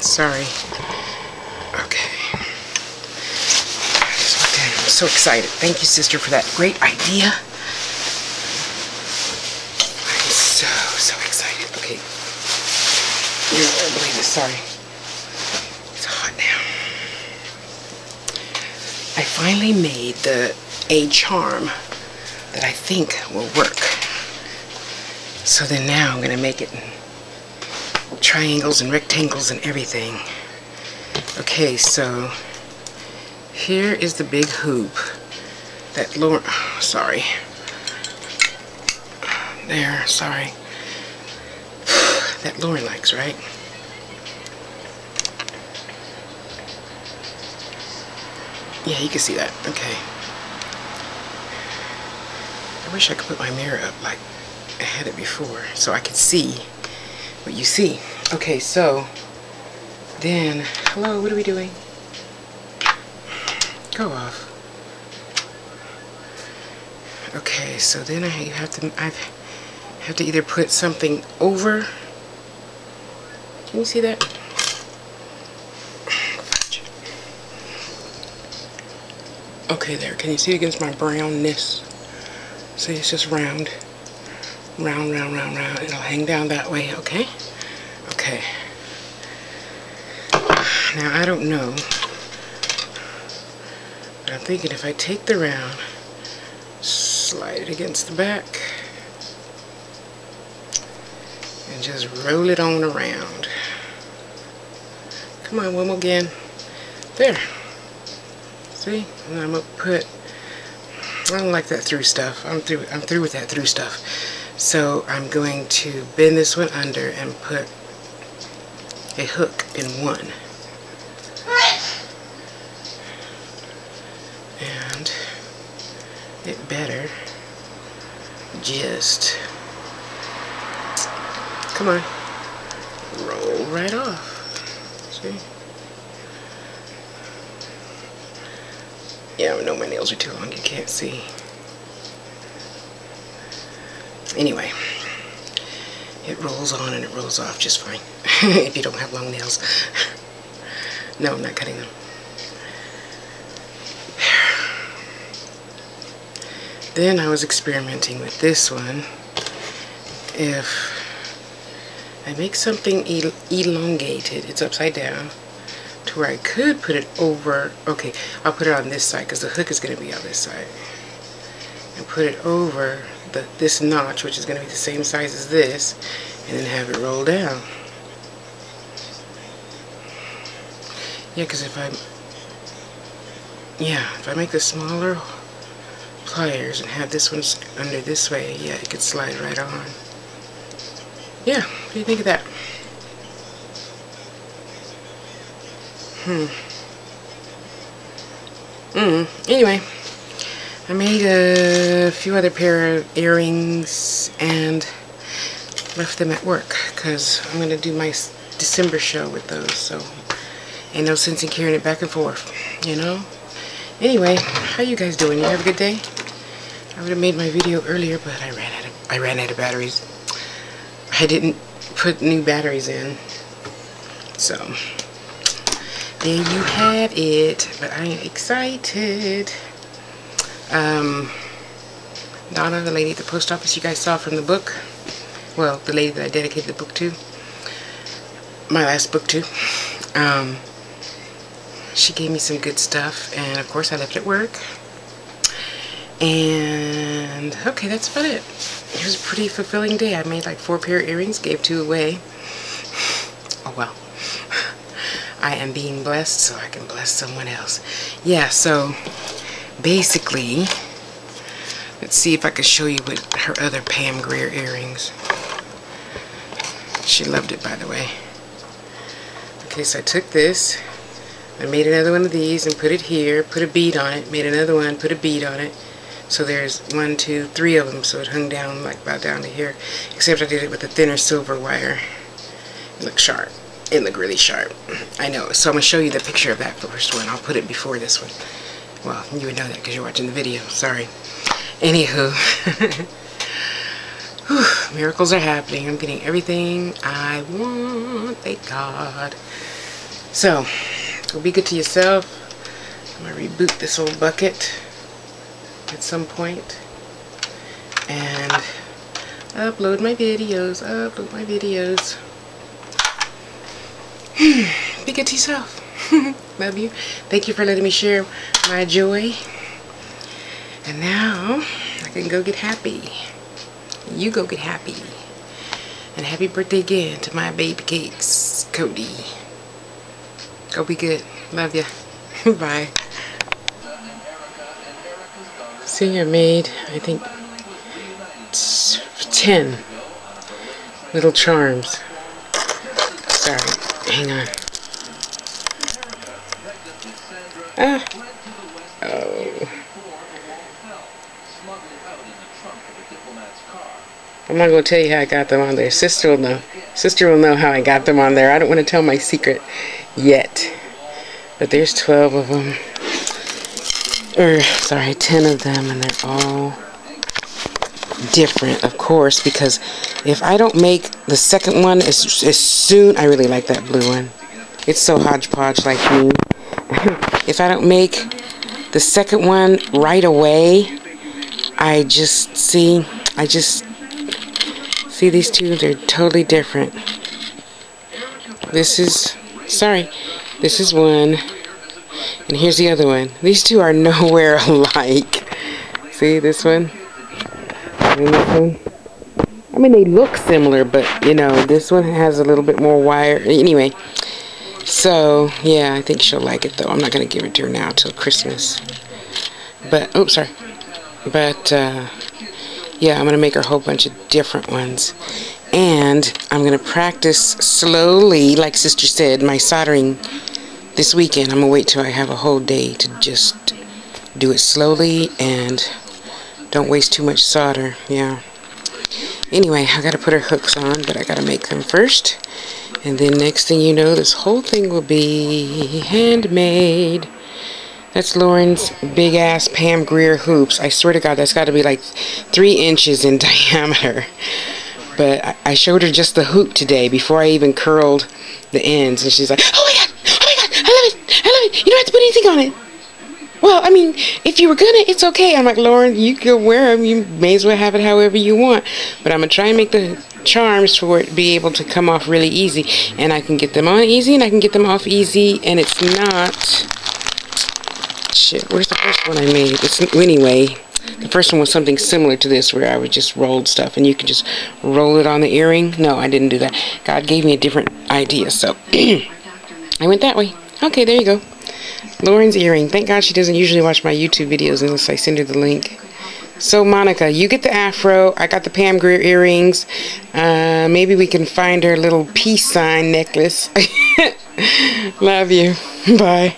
Sorry. Okay. I'm so excited. Thank you, sister, for that great idea. I'm so, so excited. Okay. You won't believe. Sorry. It's hot now. I finally made the a charm that I think will work. So then now I'm going to make it triangles and rectangles and everything. Okay, so here is the big hoop that Lauren, sorry. There, sorry. That Lauren likes, right? Yeah, you can see that. Okay. I wish I could put my mirror up like I had it before so I could see what you see. Okay, so then, hello, what are we doing? Go off. Okay, so then I have to, I have to either put something over. Can you see that? Okay, there. Can you see against my brownness? See, it's just round. Round, round, round, round. It'll hang down that way, okay? Okay. Now, I don't know. But I'm thinking if I take the round, slide it against the back, and just roll it on around. Come on, one more again. There. See? And I'm gonna put I don't like that through stuff. I'm through I'm through with that through stuff. So I'm going to bend this one under and put a hook in one. And it better just come on roll right off. See? Yeah I know my nails are too long you can't see. Anyway it rolls on and it rolls off just fine if you don't have long nails. No I'm not cutting them. Then I was experimenting with this one. If I make something el elongated it's upside down to where I could put it over okay I'll put it on this side because the hook is going to be on this side and put it over the, this notch, which is going to be the same size as this, and then have it roll down. Yeah, because if I, yeah, if I make the smaller pliers and have this one under this way, yeah, it could slide right on. Yeah, what do you think of that? Hmm. Mm, anyway. I made a few other pair of earrings and left them at work because I'm going to do my December show with those. So ain't no sense in carrying it back and forth, you know? Anyway, how you guys doing? You have a good day? I would have made my video earlier, but I ran out of, I ran out of batteries. I didn't put new batteries in. So, there you have it. But I am excited. Um, Donna, the lady at the post office you guys saw from the book. Well, the lady that I dedicated the book to. My last book to. Um, she gave me some good stuff. And, of course, I left at work. And, okay, that's about it. It was a pretty fulfilling day. I made like four pair of earrings, gave two away. Oh, well. I am being blessed so I can bless someone else. Yeah, so basically, let's see if I can show you with her other Pam Grier earrings. She loved it, by the way. Okay, so I took this, I made another one of these and put it here, put a bead on it, made another one, put a bead on it. So there's one, two, three of them, so it hung down like about down to here. Except I did it with a thinner silver wire. It looked sharp. It looked really sharp. I know. So I'm going to show you the picture of that first one. I'll put it before this one. Well, you would know that because you're watching the video. Sorry. Anywho. miracles are happening. I'm getting everything I want. Thank God. So, go be good to yourself. I'm going to reboot this old bucket at some point. And upload my videos. Upload my videos. be good to yourself. Love you. Thank you for letting me share my joy. And now, I can go get happy. You go get happy. And happy birthday again to my baby cakes, Cody. Go be good. Love ya. Bye. See, I made, I think, 10 little charms. Sorry, hang on. Ah. Oh. I'm not going to tell you how I got them on there. Sister will know. Sister will know how I got them on there. I don't want to tell my secret yet. But there's 12 of them. Or, sorry, 10 of them. And they're all different, of course. Because if I don't make the second one as, as soon... I really like that blue one. It's so hodgepodge like me. If I don't make the second one right away, I just see... I just See these two? They're totally different. This is, sorry, this is one. And here's the other one. These two are nowhere alike. See this one? And this one? I mean, they look similar, but, you know, this one has a little bit more wire. Anyway, so, yeah, I think she'll like it, though. I'm not going to give it to her now till Christmas. But, oh, sorry. But, uh, yeah, I'm going to make her a whole bunch of different ones. And I'm going to practice slowly, like Sister said, my soldering this weekend. I'm going to wait till I have a whole day to just do it slowly and don't waste too much solder. Yeah. Anyway, I got to put her hooks on, but I got to make them first. And then next thing you know, this whole thing will be handmade. That's Lauren's big ass Pam Grier hoops. I swear to God, that's got to be like three inches in diameter. But I showed her just the hoop today before I even curled the ends. And she's like, oh my God, oh my God, I love it, I love it. You don't have to put anything on it. Well, I mean, if you were gonna, it's okay. I'm like, Lauren, you can wear them. You may as well have it however you want. But I'm gonna try and make the charms for it be able to come off really easy. And I can get them on easy and I can get them off easy. And it's not shit, where's the first one I made? It's, anyway, the first one was something similar to this where I would just roll stuff and you could just roll it on the earring. No, I didn't do that. God gave me a different idea, so I went that way. Okay, there you go. Lauren's earring. Thank God she doesn't usually watch my YouTube videos unless I send her the link. So, Monica, you get the afro. I got the Pam Grier earrings. Uh, maybe we can find her little peace sign necklace. Love you. Bye.